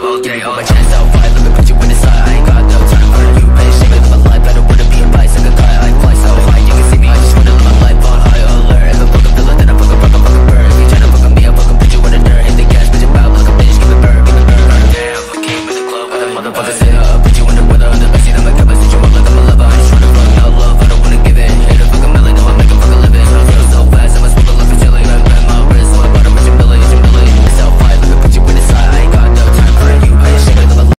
up all day, all my chance out fight, let me put you in the side I ain't got no time for you, bitch, nigga, live my life I don't wanna be a bicycle guy, I fly so high You can see me, I just wanna live my life on high alert. If I fuck a villain, then I fuck a rock, I fuck a bird. You tryna fuck me, I fuckin' put you in the dirt. Hit the gas, bitch, I'm out like a bitch, give me bird, give me bird. Damn, I came in the club with a motherfucker